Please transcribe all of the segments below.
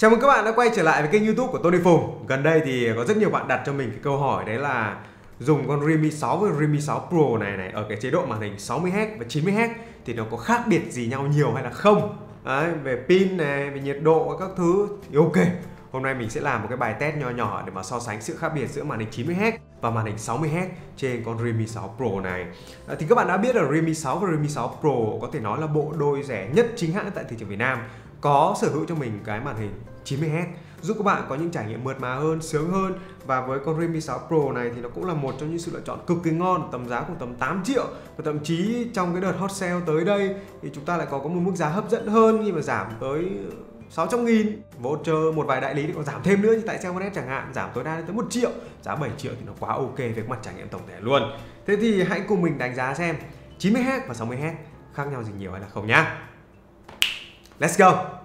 Chào mừng các bạn đã quay trở lại với kênh youtube của Tony Phùng. Gần đây thì có rất nhiều bạn đặt cho mình cái câu hỏi đấy là Dùng con Realme 6 với Realme 6 Pro này này Ở cái chế độ màn hình 60Hz và 90Hz Thì nó có khác biệt gì nhau nhiều hay là không? Đấy, Về pin này, về nhiệt độ các thứ. Thì ok Hôm nay mình sẽ làm một cái bài test nhỏ nhỏ để mà so sánh sự khác biệt giữa màn hình 90Hz và màn hình 60Hz trên con Realme 6 Pro này. À, Thì các bạn đã biết là Realme 6 và Realme 6 Pro có thể nói là bộ đôi rẻ nhất chính hãng tại thị trường Việt Nam có sở hữu cho mình cái màn hình 90Hz giúp các bạn có những trải nghiệm mượt mà hơn, sướng hơn. Và với con Redmi 6 Pro này thì nó cũng là một trong những sự lựa chọn cực kỳ ngon tầm giá khoảng tầm 8 triệu. Và thậm chí trong cái đợt hot sale tới đây thì chúng ta lại có có một mức giá hấp dẫn hơn khi mà giảm tới 600 nghìn. Voucher một vài đại lý thì còn giảm thêm nữa như tại Cellnet chẳng hạn giảm tối đa tới 1 triệu. Giá 7 triệu thì nó quá ok về mặt trải nghiệm tổng thể luôn. Thế thì hãy cùng mình đánh giá xem 90Hz và 60Hz khác nhau gì nhiều hay là không nhá. Let's go.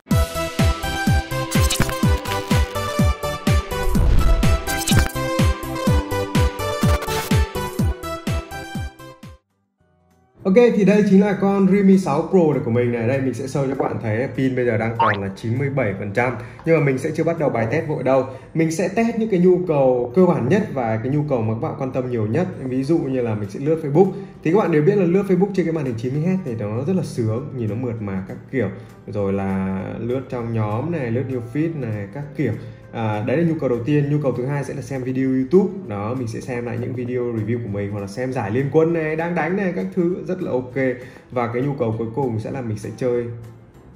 Ok, thì đây chính là con Realme 6 Pro này của mình này. Đây, mình sẽ show cho các bạn thấy pin bây giờ đang còn là 97% Nhưng mà mình sẽ chưa bắt đầu bài test vội đâu. Mình sẽ test những cái nhu cầu cơ bản nhất và cái nhu cầu mà các bạn quan tâm nhiều nhất. Ví dụ như là mình sẽ lướt Facebook. Thì các bạn đều biết là lướt Facebook trên cái màn hình 90Hz thì nó rất là sướng Nhìn nó mượt mà các kiểu. Rồi là lướt trong nhóm này, lướt new feed này, các kiểu. À, đấy là nhu cầu đầu tiên. Nhu cầu thứ hai sẽ là xem video youtube. Đó mình sẽ xem lại những video review của mình hoặc là xem giải liên quân này đang đánh này các thứ rất là ok. Và cái nhu cầu cuối cùng sẽ là mình sẽ chơi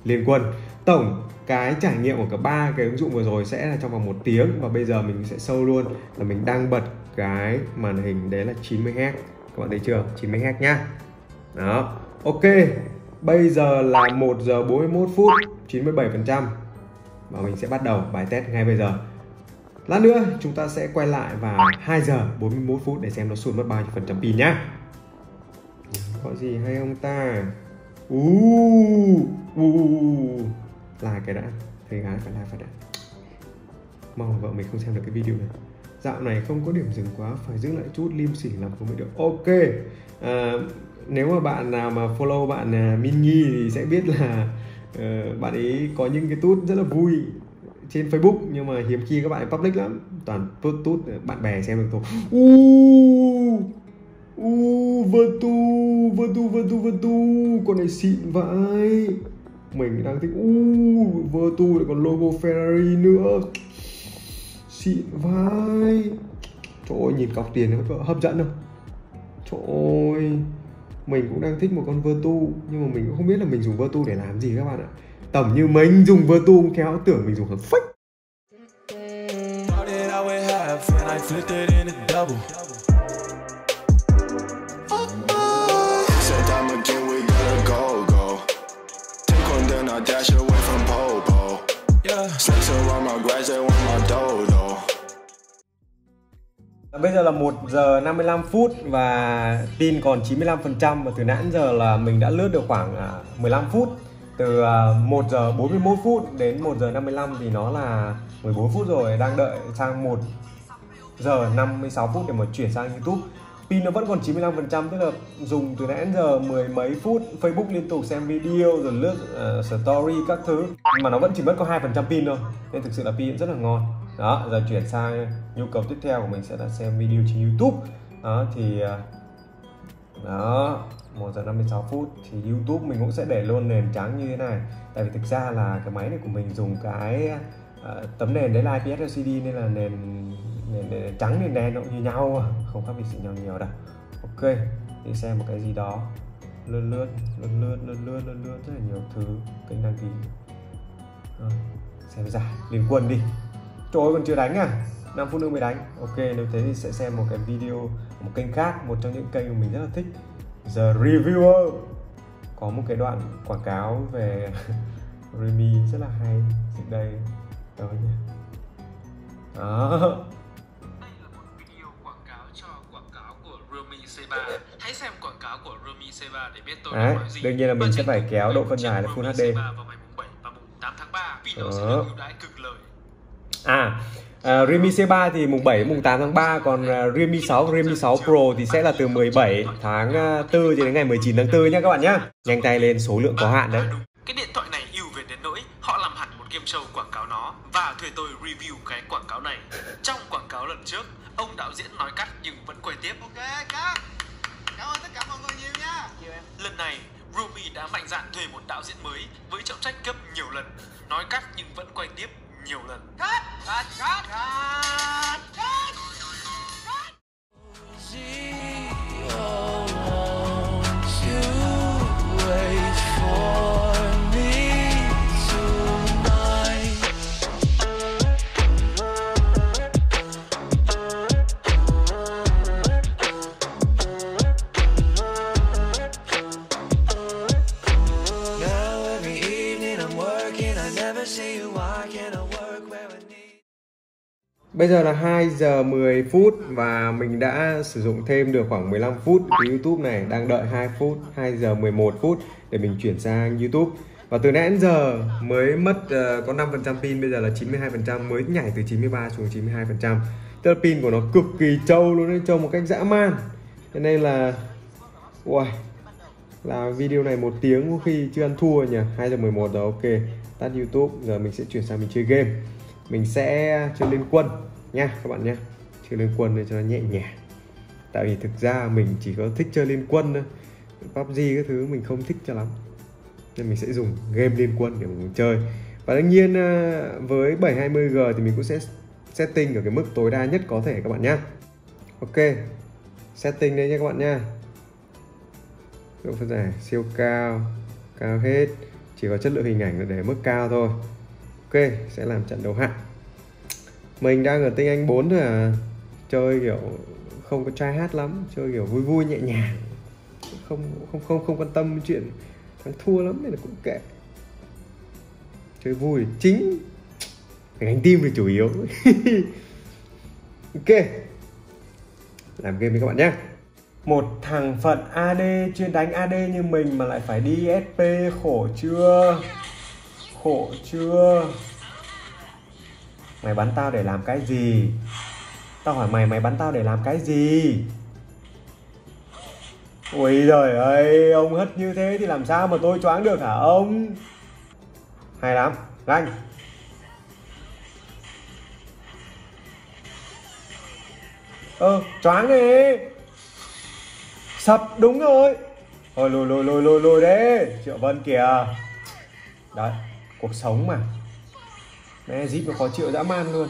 liên quân. Tổng cái trải nghiệm của cả ba cái ứng dụng vừa rồi sẽ là trong vòng một tiếng và bây giờ mình sẽ sâu luôn là mình đang bật cái màn hình đấy là 90 Hz các bạn thấy chưa? 90 Hz nhá. Đó. Ok, bây giờ là 1 giờ 41 phút 97 phần trăm. Và mình sẽ bắt đầu bài test ngay bây giờ. Lát nữa chúng ta sẽ quay lại vào 2 giờ 41 phút để xem nó sụt mất bao nhiêu phần trăm pin nhá. Có gì hay không ta? U u là cái đã. Thấy gái phải là phải đã. Mong vợ mình không xem được cái video này. Dạo này không có điểm dừng quá Phải giữ lại chút lim xỉ làm không mới được. Ok à, Nếu mà bạn nào mà follow bạn uh, Min Nhi thì sẽ biết là uh, bạn ấy có những cái tút rất là vui trên Facebook nhưng mà hiếm khi các bạn ấy public lắm. Toàn tút tút bạn bè xem được thôi. U u vơ tu vơ tu vơ tu vơ tu con này xịn vãi. Mình đang thích u vơ tu lại còn logo Ferrari nữa xịn vai. Trời ơi, nhìn cọc tiền nó hấp dẫn không trời ơi, mình cũng đang thích một con Vertu nhưng mà mình cũng không biết là mình dùng Vertu để làm gì các bạn ạ. Tầm như mình dùng Vertu kéo tưởng mình dùng hợp fake snakes around my grass, they want my dodo. Bây giờ là 1 giờ 55 phút và tin còn 95% và từ nãy giờ là mình đã lướt được khoảng à, 15 phút. Từ à, 1 giờ 41 phút đến 1 giờ 55 thì nó là 14 phút rồi. Đang đợi sang 1 giờ 56 phút để mà chuyển sang YouTube pin nó vẫn còn 95% tức là dùng từ nãy giờ mười mấy phút Facebook liên tục xem video rồi lướt uh, story các thứ. Mà nó vẫn chỉ mất có 2% pin thôi nên thực sự là pin rất là ngon. Đó giờ chuyển sang nhu cầu tiếp theo của mình sẽ là xem video trên YouTube. Đó thì uh, đó 1 giờ 56 phút thì YouTube mình cũng sẽ để luôn nền trắng như thế này. Tại vì thực ra là cái máy này của mình dùng cái uh, tấm nền đấy là IPS LCD nên là nền trắng nền đen nó cũng như nhau không khác biệt gì nhau nhiều đâu. Ok thì xem một cái gì đó. Lướt lướt lướt lướt lướt lướt lướt lướt rất là nhiều thứ kênh đăng ký. À, xem giải liên quân đi. Trời ơi còn chưa đánh à? 5 phút nữa mới đánh. Ok nếu thế thì sẽ xem một cái video Một kênh khác Một trong những kênh mà mình rất là thích. The Reviewer. Có một cái đoạn quảng cáo về Remy rất là hay. Dịch đây Đó nha Đó. Hãy xem quảng cáo của Rumi C3 để biết tôi Đấy, nói gì. Đương nhiên là mình sẽ phải kéo độ phân giải là Full HD. Đó. À, À, Realme C3 thì mùng 7 mùng 8 tháng 3 còn uh, Realme 6 và Realme 6 Pro thì sẽ là từ 17 tháng 4 cho đến ngày 19 tháng 4 nhé các bạn nhé. Nhanh tay lên số lượng có hạn đấy. Châu quảng cáo nó và thuê tôi review cái quảng cáo này. Trong quảng cáo lần trước, ông đạo diễn nói cắt nhưng vẫn quay tiếp. Ok, cắt. Cảm ơn tất cả mọi người nhiều nha. Nhiều em. Lần này, Ruby đã mạnh dạn thuê một đạo diễn mới với trọng trách gấp nhiều lần, nói cắt nhưng vẫn quay tiếp nhiều lần. Cắt, cắt, cắt, cắt, Bây giờ là 2 giờ 10 phút và mình đã sử dụng thêm được khoảng 15 phút. Cái YouTube này đang đợi 2 phút 2 giờ 11 phút để mình chuyển sang YouTube. Và từ nãy đến giờ mới mất uh, có 5% pin bây giờ là 92% mới nhảy từ 93 xuống 92% tức là pin của nó cực kỳ trâu luôn đấy trâu một cách dã man. Thế nên là Uầy, là video này một tiếng có khi chưa ăn thua nhỉ? 2 giờ 11 rồi ok. Tắt YouTube giờ mình sẽ chuyển sang mình chơi game. Mình sẽ chơi liên quân nha, các bạn nhé. Chơi liên quân để cho nó nhẹ nhàng. Tại vì thực ra mình chỉ có thích chơi liên quân thôi. PUBG cái thứ mình không thích cho lắm. Nên mình sẽ dùng game liên quân để mình chơi. Và đương nhiên à, với 720G thì mình cũng sẽ setting ở cái mức tối đa nhất có thể các bạn nhé ok, setting đây nha các bạn nha độ phân giải siêu cao cao hết. Chỉ có chất lượng hình ảnh là để mức cao thôi. Ok, sẽ làm trận đấu hạng mình đang ở tinh anh 4 thôi à. Chơi kiểu không có trai hát lắm, chơi kiểu vui vui, nhẹ nhàng. Không không không không quan tâm chuyện thắng thua lắm nên là cũng kệ. Chơi vui chính gánh tim là chủ yếu. Ok. Làm game với các bạn nhé. Một thằng phận AD chuyên đánh AD như mình mà lại phải đi SP khổ chưa? Khổ chưa? Mày bắn tao để làm cái gì? Tao hỏi mày mày bắn tao để làm cái gì? Ui giời ơi Ông hất như thế thì làm sao mà tôi choáng được hả ông? Hay lắm lanh Ơ ờ, choáng đi Sập đúng rồi. Thôi lùi lùi lùi lùi lùi đấy Triệu Vân kìa. Đấy Cuộc sống mà. Đấy, zip nó khó chịu dã man luôn.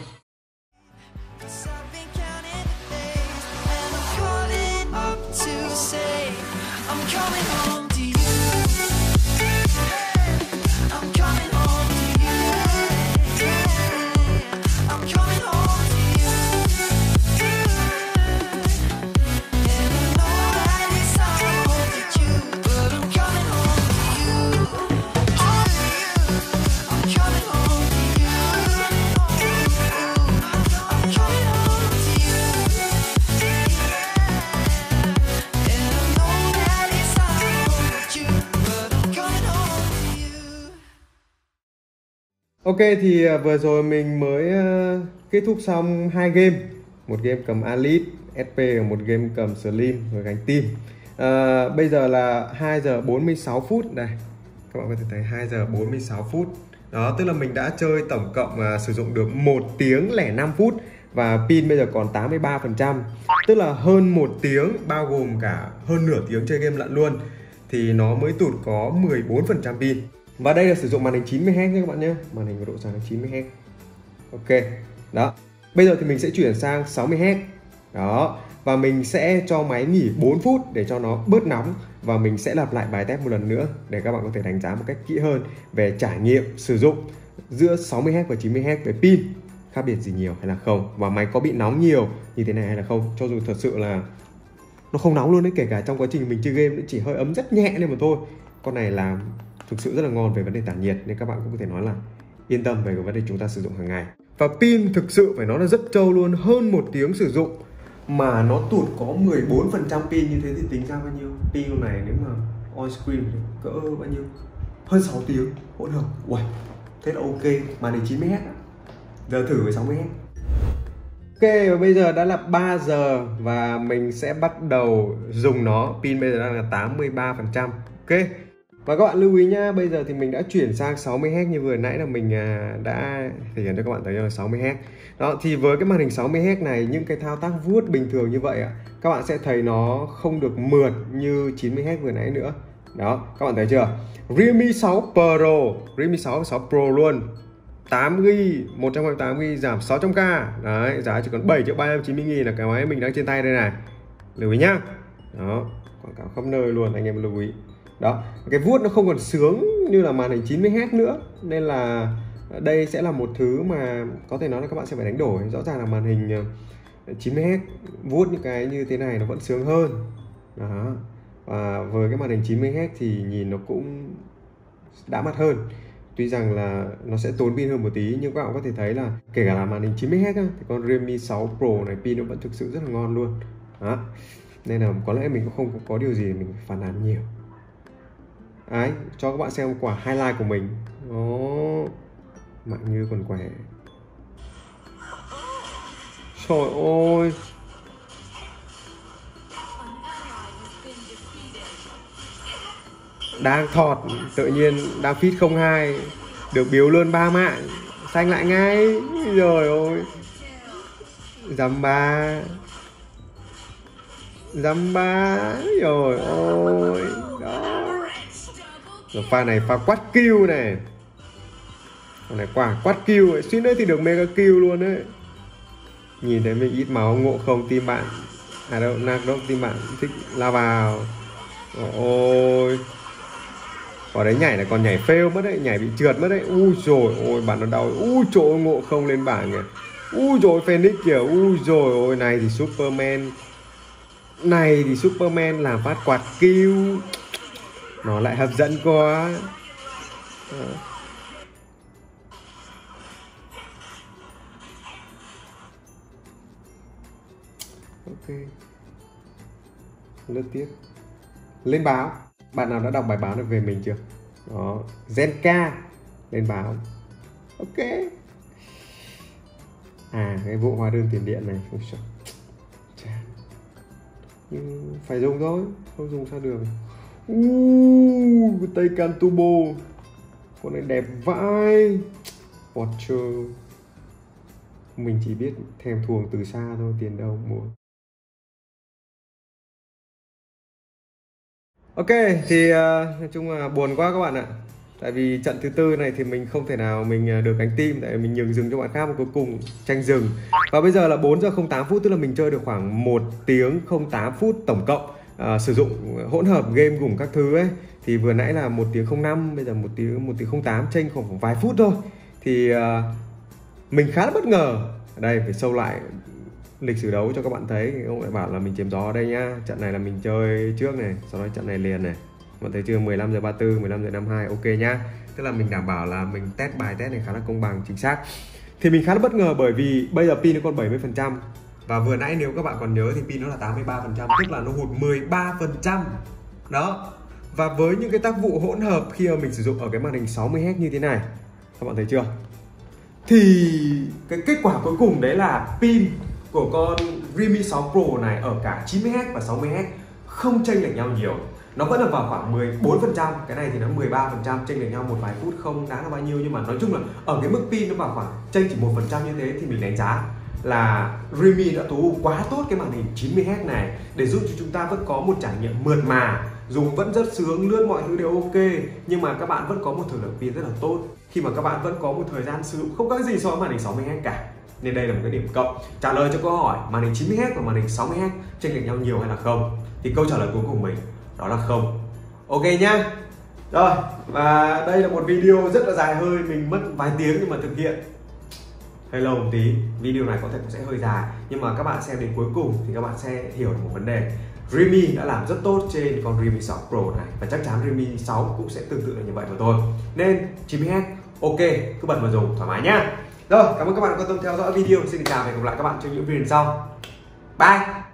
Ok thì à, vừa rồi mình mới à, kết thúc xong hai game. Một game cầm Alit SP và một game cầm Slim và gánh team. À, bây giờ là 2 giờ 46 phút. Này, các bạn có thể thấy 2 giờ 46 phút. Đó tức là mình đã chơi tổng cộng à, sử dụng được 1 tiếng lẻ 5 phút và pin bây giờ còn 83% tức là hơn một tiếng bao gồm cả hơn nửa tiếng chơi game lận luôn thì nó mới tụt có 14% pin và đây là sử dụng màn hình 90Hz nha các bạn nhé. Màn hình có độ sáng 90Hz Ok, Đó. Bây giờ thì mình sẽ chuyển sang 60Hz Đó. Và mình sẽ cho máy nghỉ 4 phút để cho nó bớt nóng. Và mình sẽ lặp lại bài test một lần nữa Để các bạn có thể đánh giá một cách kỹ hơn Về trải nghiệm sử dụng giữa 60Hz và 90Hz về pin, Khác biệt gì nhiều hay là không. Và máy có bị nóng nhiều như thế này hay là không? Cho dù thật sự là nó không nóng luôn đấy kể cả trong quá trình mình chơi game nó chỉ hơi ấm rất nhẹ lên mà thôi. Con này làm thực sự rất là ngon về vấn đề tản nhiệt nên các bạn cũng có thể nói là yên tâm về cái vấn đề chúng ta sử dụng hàng ngày. Và pin thực sự phải nói là rất trâu luôn hơn một tiếng sử dụng mà nó tụt có 14% pin như thế thì tính ra bao nhiêu? Pin này nếu mà on screen cỡ bao nhiêu? Hơn 6 tiếng hỗn hợp. Uầy, thế là ok màn hình 90 Hz giờ thử với 60 Hz Ok và bây giờ đã là 3 giờ và mình sẽ bắt đầu dùng nó. Pin bây giờ đang là 83% ok và các bạn lưu ý nhá, bây giờ thì mình đã chuyển sang 60Hz như vừa nãy là mình à, đã thể hiện cho các bạn thấy là 60Hz đó, thì với cái màn hình 60Hz này, những cái thao tác vuốt bình thường như vậy ạ, các bạn sẽ thấy nó không được mượt như 90Hz vừa nãy nữa. Đó, các bạn thấy chưa? Realme 6 Pro, Realme 6 6 Pro luôn. 8GB 128GB giảm 600k đấy, giá chỉ còn 7 triệu 390 nghìn là cái máy mình đang trên tay đây này. Lưu ý nhá. Đó, quảng cáo khắp nơi luôn, anh em lưu ý đó, cái vuốt nó không còn sướng như là màn hình 90Hz nữa. Nên là ờ, đây sẽ là một thứ mà có thể nói là các bạn sẽ phải đánh đổi. Rõ ràng là màn hình ờ, 90Hz vuốt những cái như thế này nó vẫn sướng hơn. Đó. Và với cái màn hình 90Hz thì nhìn nó cũng đã mắt hơn. Tuy rằng là nó sẽ tốn pin hơn một tí, nhưng các bạn có thể thấy là kể cả là màn hình 90Hz thì con Realme 6 Pro này pin nó vẫn thực sự rất là ngon luôn. Đó. Nên là có lẽ mình cũng không có điều gì mình phản ánh nhiều. Đấy, cho các bạn xem quả highlight của mình. Đó. Mạnh như còn khỏe trời ơi. Đang thọt tự nhiên đang fit 02 được biếu luôn ba mạng. Xanh lại ngay. Rồi ôi dăm ba. Dăm ba. Rồi ôi rồi pha này pha quát kêu này. Con này quả quát kêu ấy. suýt nữa thì được mega kêu luôn đấy nhìn thấy mình ít máu, ngộ không tim bạn. À đâu, nạc đâu, tim bạn thích la vào. Ôi. Quả đấy nhảy là còn nhảy fail mất đấy, nhảy bị trượt mất đấy. Ui rồi ôi, bạn nó đau. Ui trời ngộ không lên bảng kìa. Ui rồi phoenix kìa. Ui rồi ôi, này thì superman. Này thì superman làm phát quạt kêu nó lại hấp dẫn quá. À. ok. Lướt tiếp. Lên báo. Bạn nào đã đọc bài báo được về mình chưa? Đó Zenka lên báo. Ok. À cái vụ hóa đơn tiền điện này. Không sợ nhưng phải dùng thôi, không dùng sao được uh, tay can turbo. Con này đẹp vãi. Porsche mình chỉ biết thèm thuồng từ xa thôi tiền đâu mua. Ok thì uh, nói chung là buồn quá các bạn ạ. Tại vì trận thứ tư này thì mình không thể nào mình à, được cánh tim Tại mình nhường dừng cho bạn khác và cuối cùng tranh dừng. Và bây giờ là 4 giờ 08 phút Tức là mình chơi được khoảng 1 tiếng 08 phút tổng cộng uh, Sử dụng hỗn hợp game cùng các thứ ấy Thì vừa nãy là một tiếng 05 Bây giờ một tiếng một tiếng 08 tranh khoảng vài phút thôi. Thì uh, mình khá là bất ngờ. Đây phải sâu lại lịch sử đấu cho các bạn thấy. Ông lại bảo là mình chiếm gió ở đây nhá trận này là mình chơi trước này sau đó trận này liền này. Bạn thấy chưa? 15 giờ 34 15 giờ 52 ok nhá. Tức là mình đảm bảo là mình test bài test này khá là công bằng chính xác. Thì mình khá là bất ngờ bởi vì bây giờ pin nó còn 70 phần trăm và vừa nãy nếu các bạn còn nhớ thì pin nó là 83 phần trăm, tức là nó hụt 13 phần trăm. Đó. Và với những cái tác vụ hỗn hợp khi mà mình sử dụng ở cái màn hình 60 Hz như thế này, các bạn thấy chưa? Thì cái kết quả cuối cùng đấy là pin của con Realme 6 Pro này ở cả 90Hz và 60Hz không chênh lệch nhau nhiều. Nó vẫn là vào khoảng 14% cái này thì nó 13% chênh lệch nhau một vài phút không đáng là bao nhiêu, nhưng mà nói chung là ở cái mức pin nó vào khoảng chênh chỉ một phần trăm như thế thì mình đánh giá là Realme đã tối ưu quá tốt cái màn hình 90Hz này để giúp cho chúng ta vẫn có một trải nghiệm mượt mà. Dùng vẫn rất sướng, lướt mọi thứ đều ok, nhưng mà các bạn vẫn có một thời lượng pin rất là tốt. Khi mà các bạn vẫn có một thời gian sử dụng không có gì so với màn hình 60Hz cả. Nên đây là một cái điểm cộng. Trả lời cho câu hỏi, màn hình 90Hz và màn hình 60Hz chênh lệch nhau nhiều hay là không? Thì câu trả lời cuối cùng mình, đó là không. Ok nhá. Rồi, và đây là một video rất là dài hơi, mình mất vài tiếng nhưng mà thực hiện hơi lâu một tí, video này có thể cũng sẽ hơi dài, nhưng mà các bạn xem đến cuối cùng thì các bạn sẽ hiểu được một vấn đề. Realme đã làm rất tốt trên con Realme 6 Pro này, và chắc chắn Realme 6 cũng sẽ tương tự như vậy mà thôi. Nên 90Hz ok, cứ bật vào dùng, thoải mái nhá. Rồi, cảm ơn các bạn đã quan tâm theo dõi video. Xin chào và hẹn gặp lại các bạn trong những video sau. Bye!